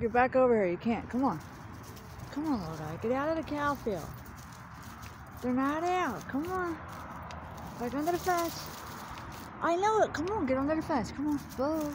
Get back over here. You can't. Come on. Come on, little guy. Get out of the cow field. They're not out. Come on. Back under the fence. I know it. Come on. Get under the fence. Come on. Whoa.